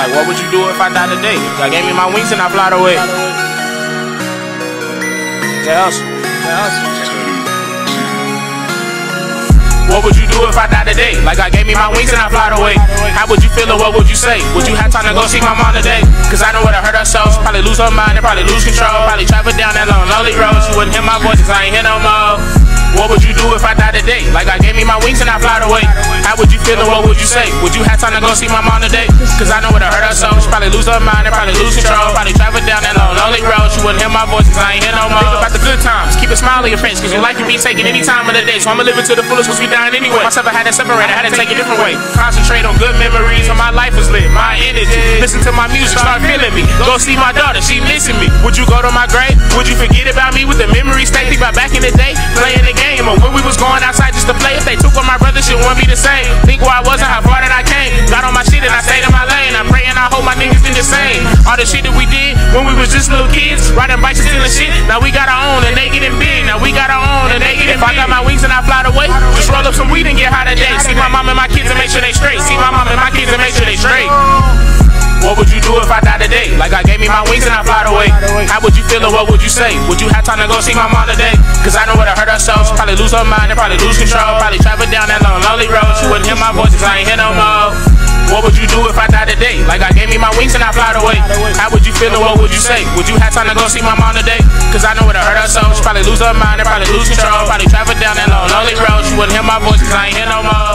Like, what would you do if I died today? God gave me my wings and I fly away. Tell us. Tell us. What would you do if I died today? Like I gave me my wings and I fly away. How would you feel or what would you say? Would you have time to go see my mom today? Cause I know what I hurt ourselves. Probably lose her mind and probably lose control. Probably travel down that long, lonely road. She wouldn't hear my voice cause I ain't here no more. What would you do if I died today? Like I gave me my wings and I fly away. How would you feel and what would you say? Would you have time to go see my mom today? Cause I know what I hurt ourselves. Probably lose her mind and probably lose control. Probably travel down that long, lonely road. She wouldn't hear my voice cause I ain't here no more. Think about the good times. Keep a smile on your face cause your life can be taken any time of the day. So I'ma live it to the fullest cause we dying anyway. Myself I had to separate, I had to take a different way. Concentrate on good memories when my life was lit. My energy. Listen to my music, start feeling me. Go see my daughter, she missing me. Would you go to my grave? Would you forget about me with the memories? Think about back in the day, playing they took on my brother, shit wouldn't be the same. Think where I was and how far that I came. Got on my shit and I stayed in my lane. I'm praying I hope my niggas did the same. All the shit that we did when we was just little kids, riding bikes and stealing shit. Now we got our own and they getting big. Now we got our own and they getting big. If I got my wings and I fly away, just roll up some weed and get high today. See my mom and my kids and make sure they straight. See my mom and my I gave me my wings and I fly away. How would you feel or what would you say? Would you have time to go see my mom today? Cause I know what I hurt ourselves. Probably lose her mind and probably lose control. Probably travel down that long, lonely road. She wouldn't hear my voice cause I ain't here no more. What would you do if I died today? Like I gave me my wings and I fly away. How would you feel or what would you say? Would you have time to go see my mom today? Cause I know what I hurt ourselves. Probably lose her mind and probably lose control. Probably travel down that long, lonely road. She wouldn't hear my voice cause I ain't here no more.